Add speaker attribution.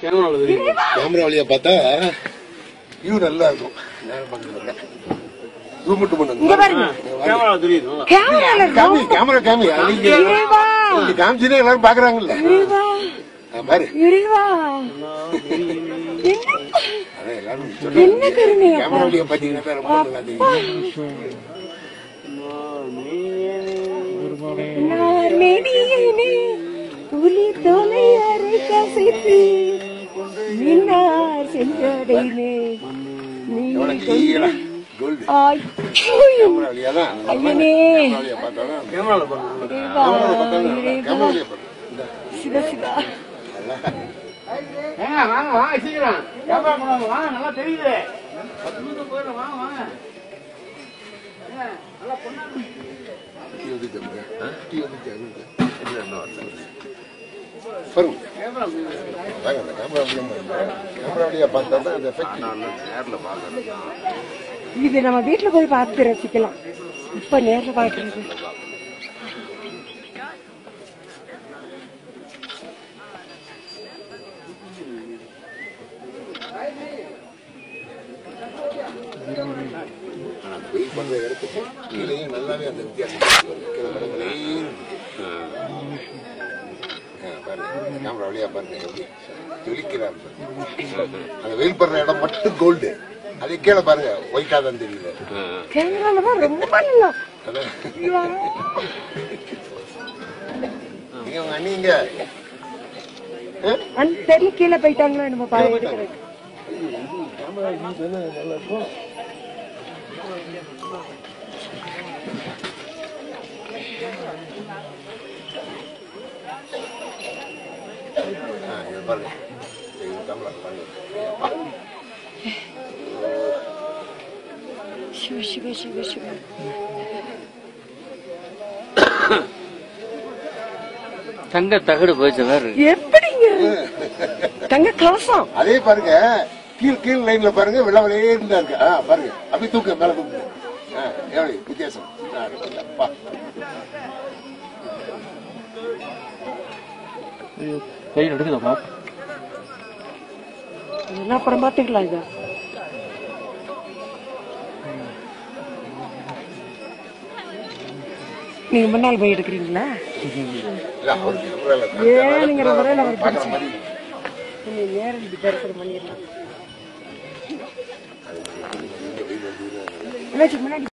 Speaker 1: Camera வழியா பார்த்தா view நல்லா இருக்கும். ஜூம் மட்டும்
Speaker 2: இங்க
Speaker 1: பண்ணுங்க
Speaker 2: பாருங்க
Speaker 3: கேமரால தெரியுது நல்லா.
Speaker 2: கேமரால
Speaker 1: காமி கேமரா காமி. காமிச்சுனே எல்லாரும் பாக்குறாங்கல்ல பாரு. கேமரா வழியா பாத்தீங்கன்னா ரொம்ப நல்லா தெரியும்
Speaker 2: மெடியனே புலி தொலை அரை கசைத்து மின்னார் சென்றடைனே நீ ஐயனே. சிவ சிவா.
Speaker 3: ஏங்க வாங்க வாங்க சீக்கிரம். நல்லா தெரியுது. பத்து நிமிஷம் வாங்க வாங்க.
Speaker 1: டீ அந்த கேமரா. கேமரா வழியா பார்த்தா தான் அந்த எஃபெக்ட் நேர்ல பாக்குறது
Speaker 2: இது நம்ம வீட்டுல போய் பார்த்து ரசிக்கலாம். இப்ப நேர்ல பாக்குறது
Speaker 1: ஆனா அந்த வெயில் இடத்துக்கு கீழேயும் நல்லாவே அந்த வித்தியாசம் தெரியுது. கீழே கடற்கரையும் ஆ, பாருங்க கேமரா வழியா பாருங்க எப்படி ஜொலிக்கிறார். அந்த வெயில் படுற இடம் மட்டும் கோல்டு அதே கீழே பாருங்க ஒயிட்டா தான் தெரியல. நீங்க
Speaker 2: அந்த தெரியல கீழே போயிட்டாங்களோ நம்ம பாருங்க.
Speaker 1: ஆ, இது பாருங்க. இது கேமரா பாருங்க
Speaker 2: சிவ சிவ சிவ சிவ.
Speaker 4: தங்க தகடு போயிச்ச மாதிரி
Speaker 2: எப்படிங்க? தங்க கலசம்.
Speaker 1: அதே பாருங்க கீழ் கீழ் லைன்ல பாருங்க வெள்ள வெள்ளையே இருந்தா இருக்கு. பாருங்க அப்படி தூக்கு மேல தூக்கு. வித்தியாசம். ஆ, அப்பா.
Speaker 2: என்ன அப்புறம் பாத்துக்கலாம் இத நீங்க முன்னால் போய் எடுக்கிறீங்களா ஏனுங்கிற முறையில் அவர்
Speaker 1: பார்க்குற மாதிரி
Speaker 2: நீங்க நேரம் பண்ணிடலாம் என்னாச்சு முன்னாடி